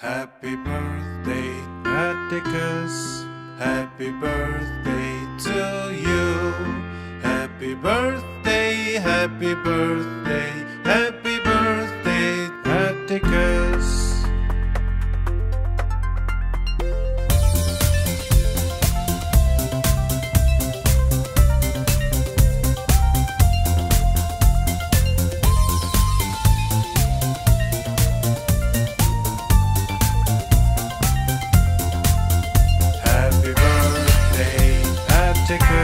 Happy birthday, Atticus. Happy birthday to you. Happy birthday, happy birthday, sticker